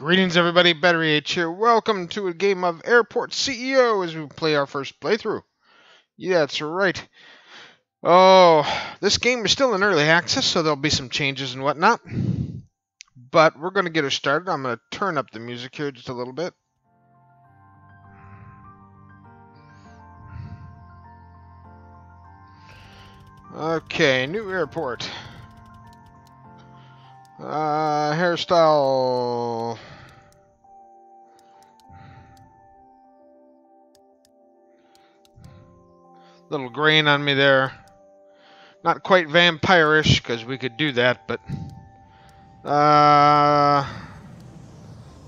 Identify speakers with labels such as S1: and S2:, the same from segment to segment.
S1: Greetings, everybody. Battery H here. Welcome to a game of Airport CEO as we play our first playthrough. Yeah, that's right. Oh, this game is still in early access, so there'll be some changes and whatnot. But we're going to get her started. I'm going to turn up the music here just a little bit. Okay, new airport. Uh, hairstyle. Little grain on me there. Not quite vampire-ish, because we could do that, but... Uh,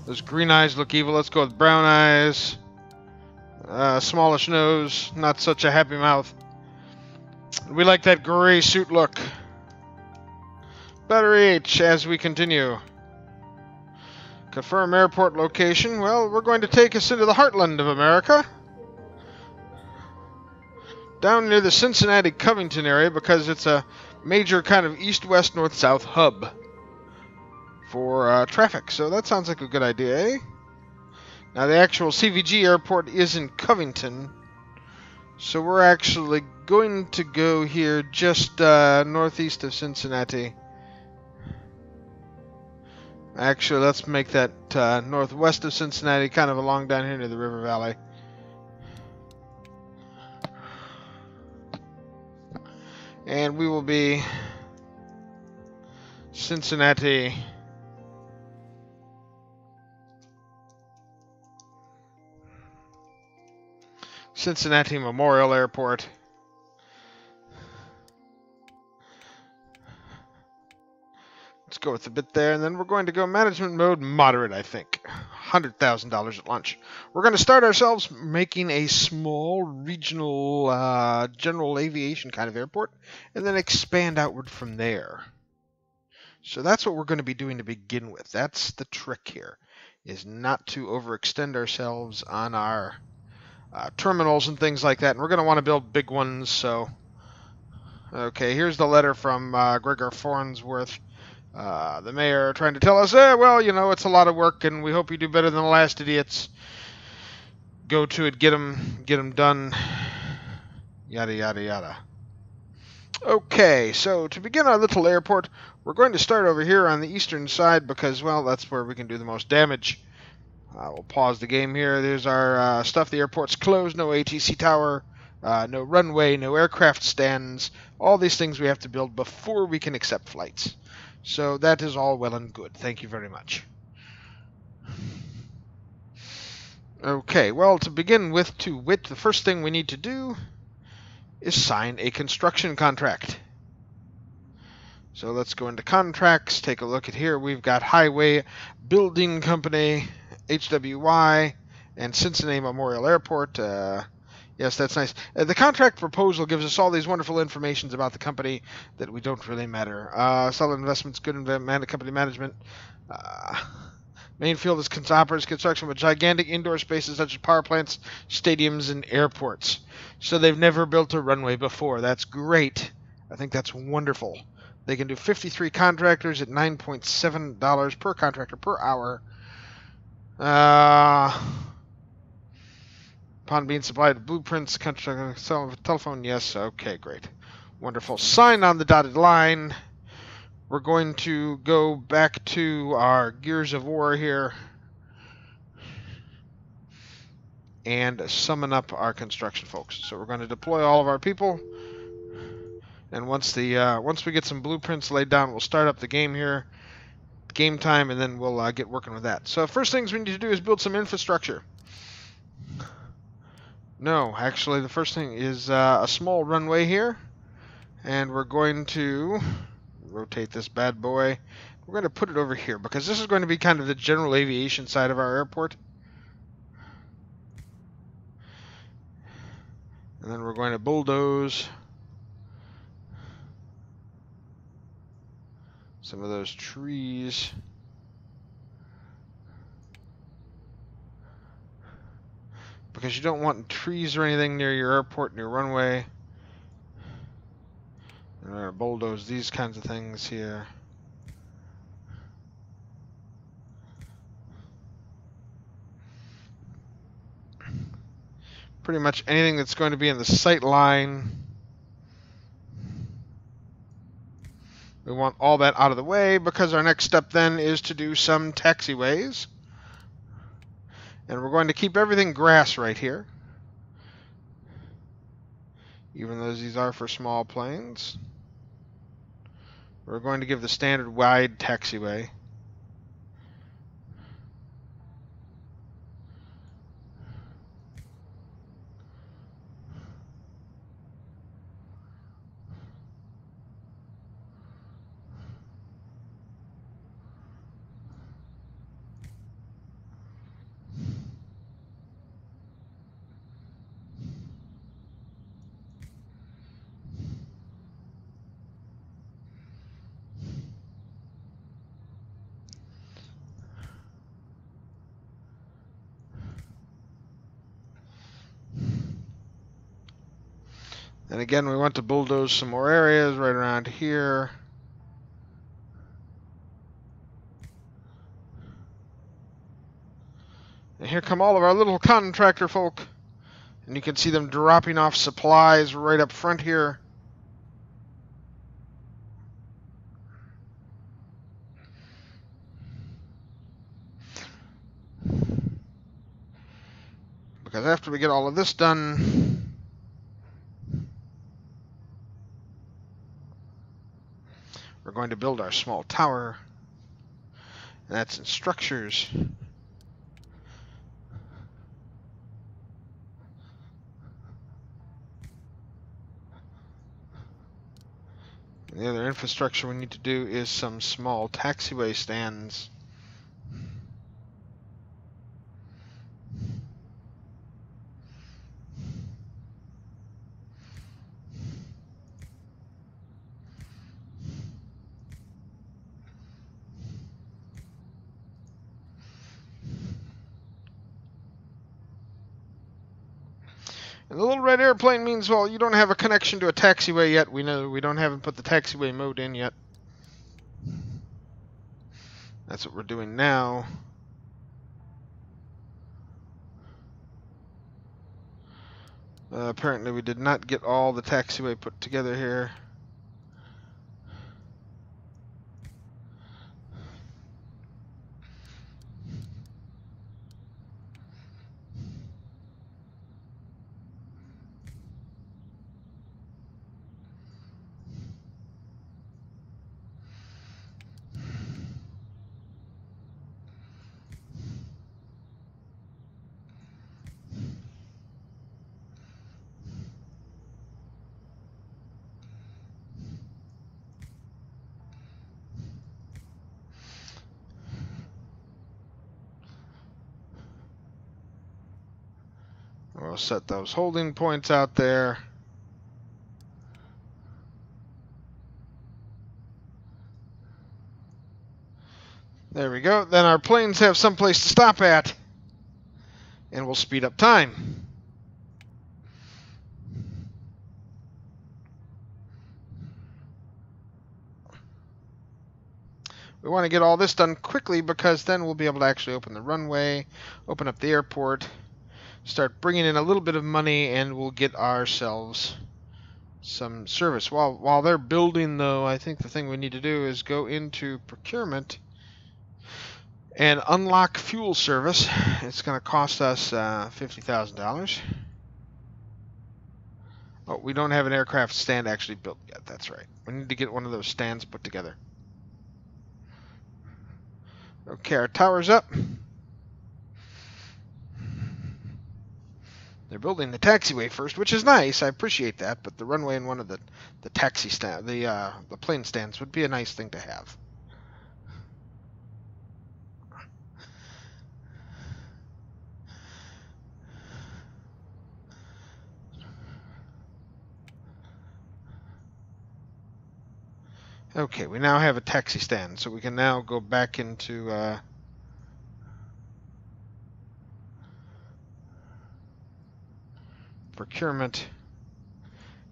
S1: those green eyes look evil. Let's go with brown eyes. Uh, smallish nose. Not such a happy mouth. We like that gray suit look. Battery H as we continue. Confirm airport location. Well, we're going to take us into the heartland of America. Down near the Cincinnati Covington area because it's a major kind of east west north south hub for uh, traffic. So that sounds like a good idea, eh? Now, the actual CVG airport is in Covington. So we're actually going to go here just uh, northeast of Cincinnati. Actually, let's make that uh, northwest of Cincinnati, kind of along down here near the river valley. And we will be Cincinnati. Cincinnati Memorial Airport. Go with a bit there, and then we're going to go management mode moderate, I think. $100,000 at lunch. We're going to start ourselves making a small regional uh, general aviation kind of airport, and then expand outward from there. So that's what we're going to be doing to begin with. That's the trick here, is not to overextend ourselves on our uh, terminals and things like that. And we're going to want to build big ones, so... Okay, here's the letter from uh, Gregor Farnsworth. Uh, the mayor trying to tell us, eh, well, you know, it's a lot of work, and we hope you do better than the last idiots. Go to it, get them, get them done. Yada yada yada. Okay, so to begin our little airport, we're going to start over here on the eastern side because, well, that's where we can do the most damage. Uh, we'll pause the game here. There's our uh, stuff. The airport's closed. No ATC tower. Uh, no runway. No aircraft stands. All these things we have to build before we can accept flights. So that is all well and good. Thank you very much. Okay, well, to begin with, to wit, the first thing we need to do is sign a construction contract. So let's go into contracts, take a look at here. We've got Highway Building Company, HWY, and Cincinnati Memorial Airport. Uh, Yes, that's nice. Uh, the contract proposal gives us all these wonderful informations about the company that we don't really matter. Uh, solid investments, good investment, company management. Uh, main field is operates construction with gigantic indoor spaces such as power plants, stadiums, and airports. So they've never built a runway before. That's great. I think that's wonderful. They can do 53 contractors at $9.7 per contractor per hour. Uh Upon being supplied blueprints, country, telephone, yes, okay, great. Wonderful. Sign on the dotted line. We're going to go back to our Gears of War here and summon up our construction folks. So we're going to deploy all of our people. And once the uh, once we get some blueprints laid down, we'll start up the game here, game time, and then we'll uh, get working with that. So first things we need to do is build some infrastructure. No, actually, the first thing is uh, a small runway here. And we're going to rotate this bad boy. We're going to put it over here because this is going to be kind of the general aviation side of our airport. And then we're going to bulldoze some of those trees. because you don't want trees or anything near your airport near runway. We're bulldoze these kinds of things here. Pretty much anything that's going to be in the sight line. We want all that out of the way because our next step then is to do some taxiways. And we're going to keep everything grass right here. Even though these are for small planes. We're going to give the standard wide taxiway. And again, we want to bulldoze some more areas right around here. And here come all of our little contractor folk. And you can see them dropping off supplies right up front here. Because after we get all of this done, we're going to build our small tower. And that's in structures. And the other infrastructure we need to do is some small taxiway stands. And the means, well, you don't have a connection to a taxiway yet. We know we don't haven't put the taxiway mode in yet. That's what we're doing now. Uh, apparently we did not get all the taxiway put together here. We'll set those holding points out there. There we go. Then our planes have some place to stop at. And we'll speed up time. We want to get all this done quickly because then we'll be able to actually open the runway, open up the airport, start bringing in a little bit of money, and we'll get ourselves some service. While while they're building, though, I think the thing we need to do is go into procurement and unlock fuel service. It's going to cost us uh, fifty thousand dollars. Oh, we don't have an aircraft stand actually built yet. That's right. We need to get one of those stands put together. Okay, our tower's up. They're building the taxiway first, which is nice. I appreciate that, but the runway and one of the the taxi stand, the uh, the plane stands would be a nice thing to have. Okay, we now have a taxi stand, so we can now go back into uh, procurement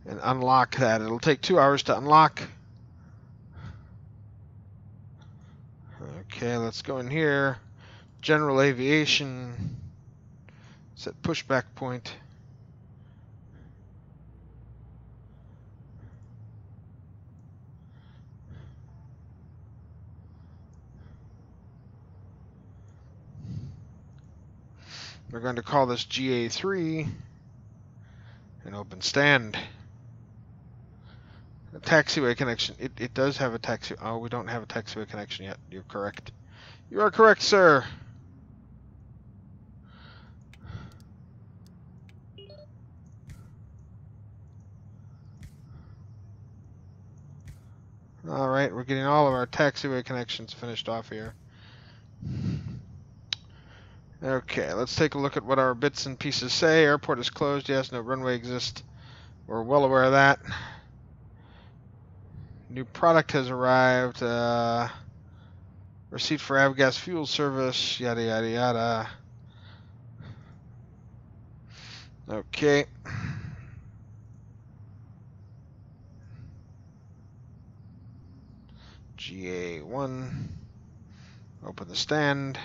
S1: and unlock that. It'll take two hours to unlock. Okay, let's go in here. General aviation. Set pushback point. We're going to call this GA3 an open stand. A taxiway connection. It, it does have a taxi. Oh, we don't have a taxiway connection yet. You're correct. You are correct, sir. Alright, we're getting all of our taxiway connections finished off here. Okay, let's take a look at what our bits and pieces say. Airport is closed. Yes, no runway exists. We're well aware of that. New product has arrived. Uh, receipt for avgas fuel service. Yada, yada, yada. Okay. GA1. Open the stand.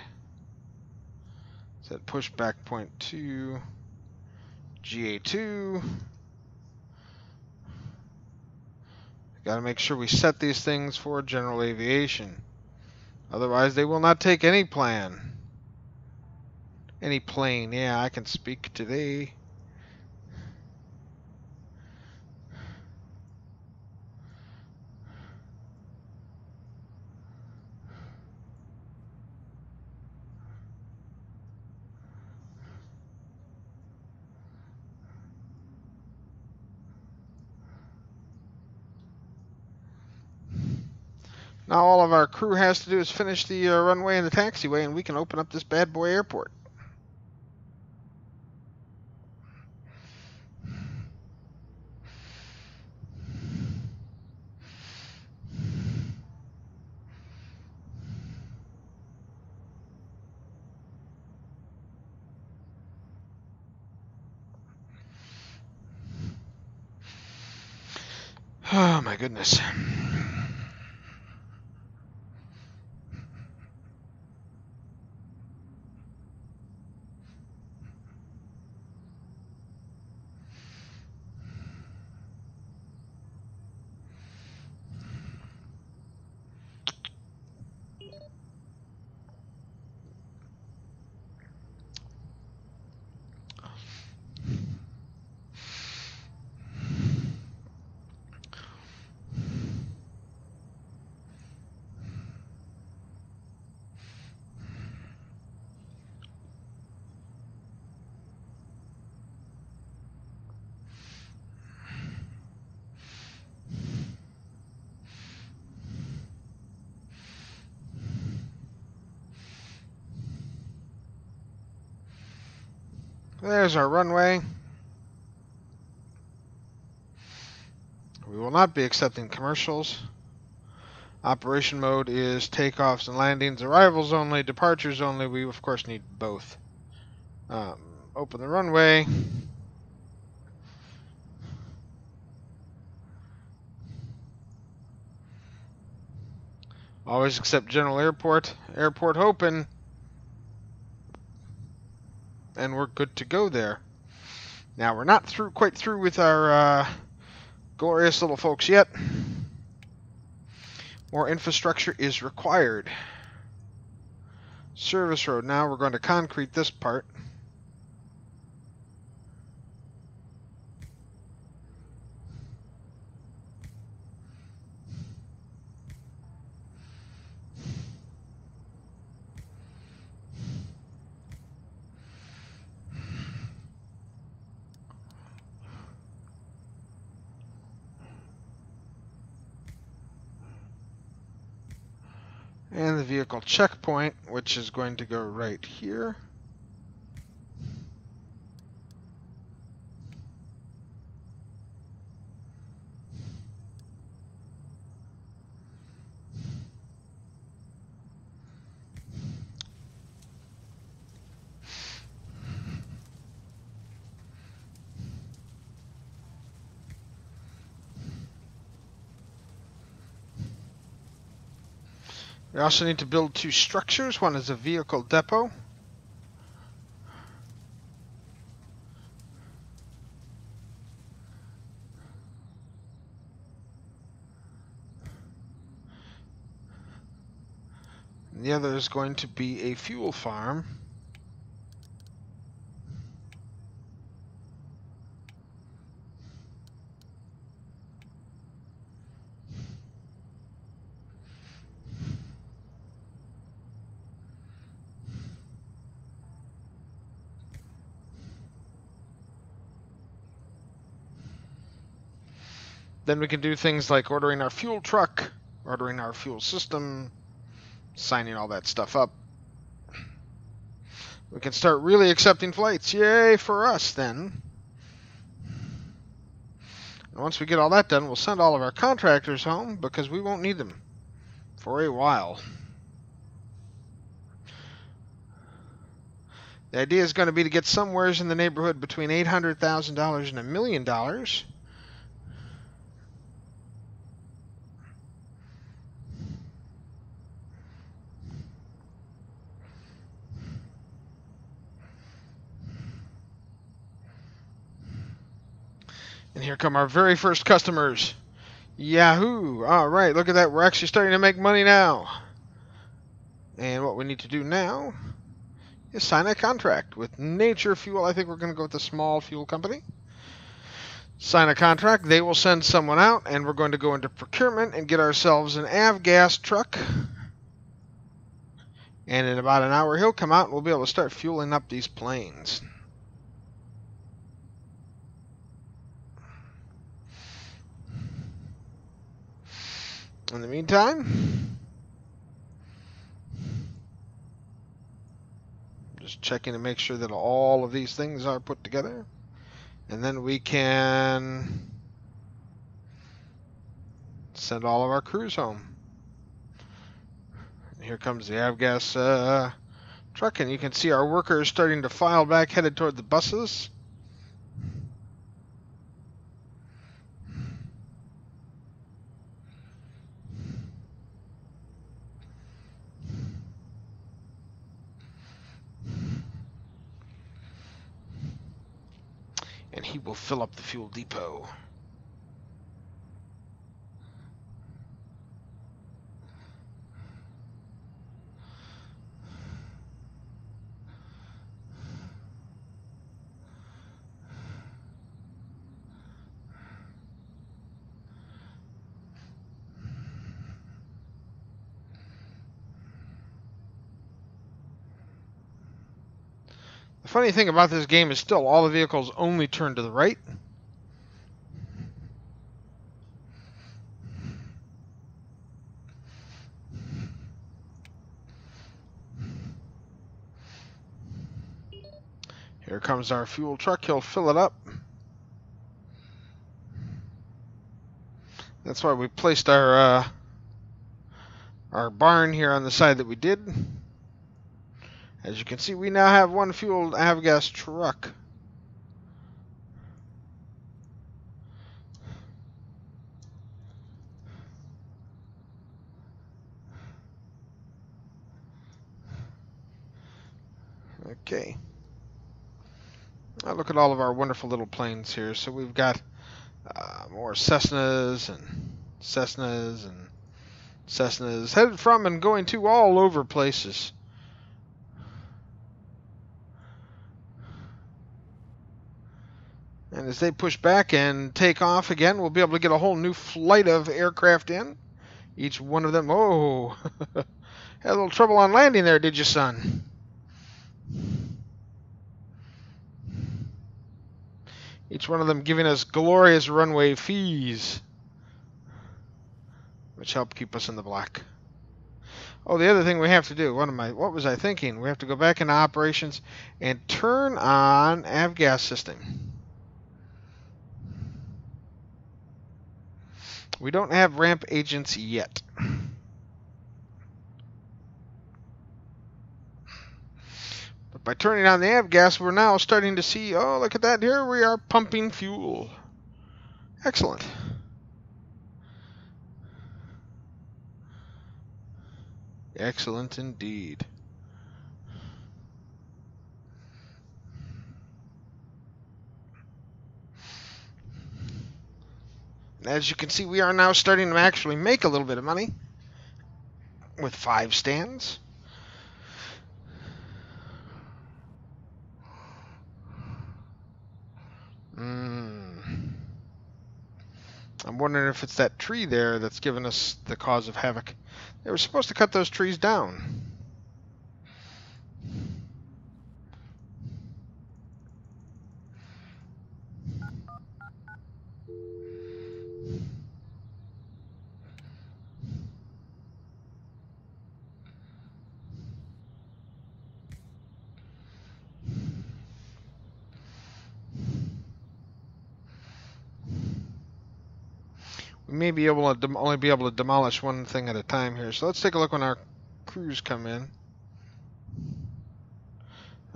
S1: Set pushback point 2. GA2. Got to make sure we set these things for general aviation. Otherwise, they will not take any plan. Any plane. Yeah, I can speak today. Now all of our crew has to do is finish the uh, runway and the taxiway, and we can open up this bad boy airport. Oh my goodness. There's our runway. We will not be accepting commercials. Operation mode is takeoffs and landings, arrivals only, departures only. We, of course, need both. Um, open the runway. Always accept general airport. Airport open and we're good to go there. Now, we're not through quite through with our uh, glorious little folks yet. More infrastructure is required. Service road. Now we're going to concrete this part. And the vehicle checkpoint, which is going to go right here. We also need to build two structures. One is a vehicle depot. And the other is going to be a fuel farm. Then we can do things like ordering our fuel truck, ordering our fuel system, signing all that stuff up. We can start really accepting flights. Yay for us then. And once we get all that done, we'll send all of our contractors home because we won't need them for a while. The idea is going to be to get somewheres in the neighborhood between $800,000 and a million dollars. And here come our very first customers. Yahoo! All right, look at that. We're actually starting to make money now. And what we need to do now is sign a contract with Nature Fuel. I think we're going to go with the small fuel company. Sign a contract. They will send someone out, and we're going to go into procurement and get ourselves an avgas truck. And in about an hour, he'll come out, and we'll be able to start fueling up these planes. In the meantime, just checking to make sure that all of these things are put together. And then we can send all of our crews home. Here comes the avgas uh, truck, and you can see our workers starting to file back, headed toward the buses. He will fill up the fuel depot. Funny thing about this game is still all the vehicles only turn to the right. Here comes our fuel truck. He'll fill it up. That's why we placed our uh, our barn here on the side that we did. As you can see, we now have one fueled avgas truck. Okay. Now look at all of our wonderful little planes here. So we've got uh, more Cessnas and Cessnas and Cessnas headed from and going to all over places. And as they push back and take off again, we'll be able to get a whole new flight of aircraft in. Each one of them, oh, had a little trouble on landing there, did you, son? Each one of them giving us glorious runway fees, which help keep us in the black. Oh, the other thing we have to do, what am I, what was I thinking? We have to go back into operations and turn on avgas system. We don't have ramp agents yet. But by turning on the avgas, we're now starting to see, oh, look at that. Here we are pumping fuel. Excellent. Excellent indeed. As you can see, we are now starting to actually make a little bit of money with five stands. Mm. I'm wondering if it's that tree there that's given us the cause of havoc. They were supposed to cut those trees down. We may be able to only be able to demolish one thing at a time here. So let's take a look when our crews come in.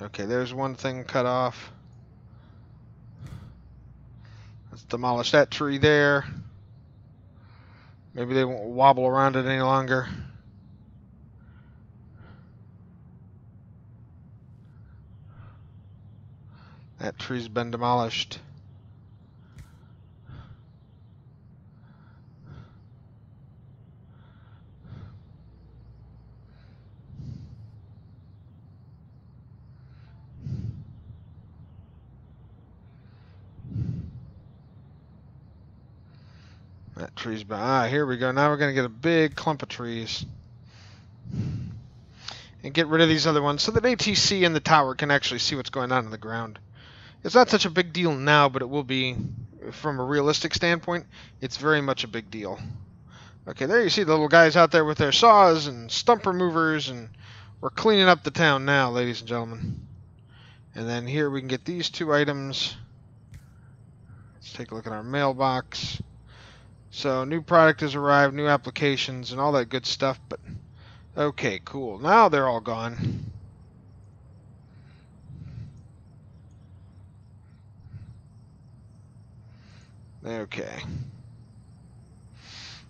S1: Okay, there's one thing cut off. Let's demolish that tree there. Maybe they won't wobble around it any longer. That tree's been demolished. That tree's been, ah, here we go. Now we're going to get a big clump of trees. And get rid of these other ones so that ATC and the tower can actually see what's going on in the ground. It's not such a big deal now, but it will be from a realistic standpoint. It's very much a big deal. Okay, there you see the little guys out there with their saws and stump removers, and we're cleaning up the town now, ladies and gentlemen. And then here we can get these two items. Let's take a look at our mailbox. So new product has arrived, new applications, and all that good stuff. But okay, cool. Now they're all gone. Okay.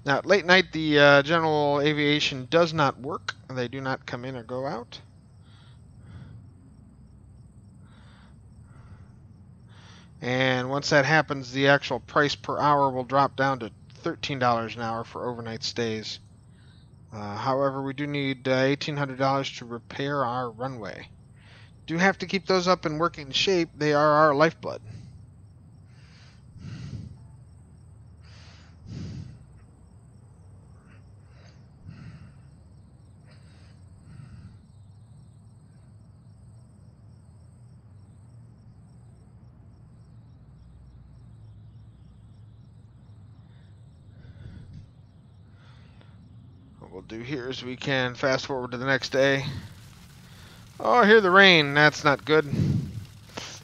S1: Now, at late night, the uh, general aviation does not work. They do not come in or go out. And once that happens, the actual price per hour will drop down to $13 an hour for overnight stays. Uh, however, we do need uh, $1,800 to repair our runway. Do have to keep those up in working shape. They are our lifeblood. Is we can fast forward to the next day. Oh, I hear the rain. That's not good.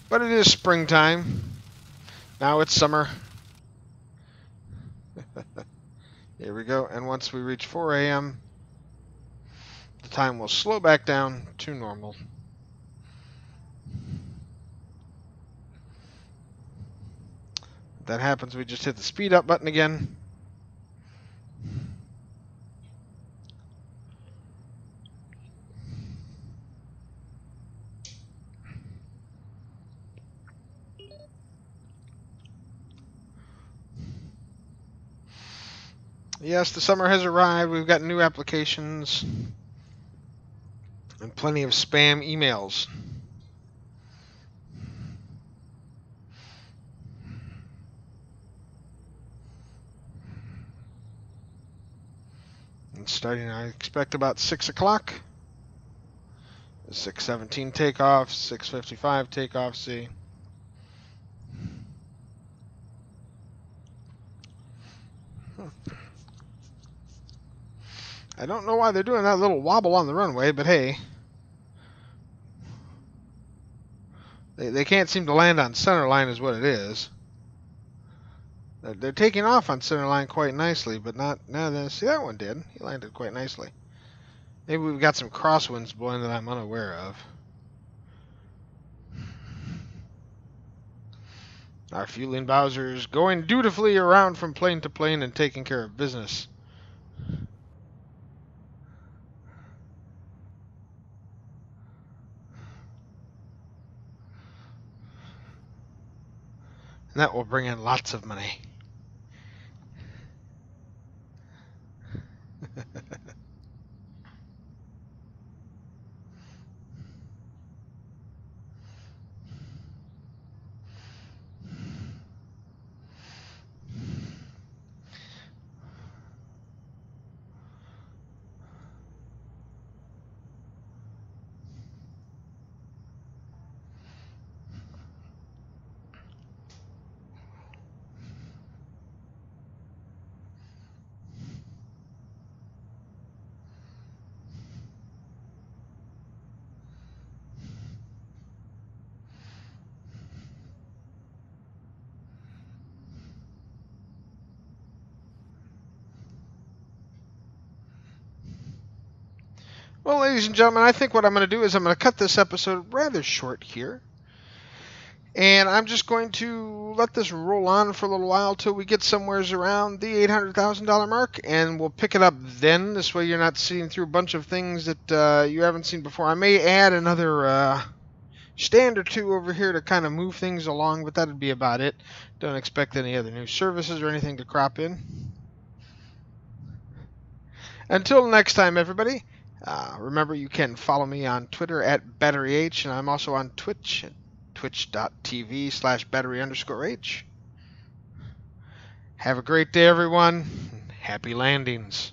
S1: But it is springtime. Now it's summer. Here we go. And once we reach 4 a.m., the time will slow back down to normal. That happens, we just hit the speed up button again. Yes, the summer has arrived. We've got new applications and plenty of spam emails. And starting, I expect about 6 o'clock. 617 takeoff, 655 takeoff, see. I don't know why they're doing that little wobble on the runway, but hey. They, they can't seem to land on center line is what it is. They're, they're taking off on center line quite nicely, but not... No, see, that one did. He landed quite nicely. Maybe we've got some crosswinds blowing that I'm unaware of. Our fueling Bowser's going dutifully around from plane to plane and taking care of business. And that will bring in lots of money. Well, ladies and gentlemen, I think what I'm going to do is I'm going to cut this episode rather short here. And I'm just going to let this roll on for a little while till we get somewheres around the $800,000 mark, and we'll pick it up then. This way you're not seeing through a bunch of things that uh, you haven't seen before. I may add another uh, stand or two over here to kind of move things along, but that'd be about it. Don't expect any other new services or anything to crop in. Until next time, everybody, uh, remember you can follow me on Twitter at BatteryH, and I'm also on Twitch at twitch.tv slash battery underscore H. Have a great day, everyone. Happy landings.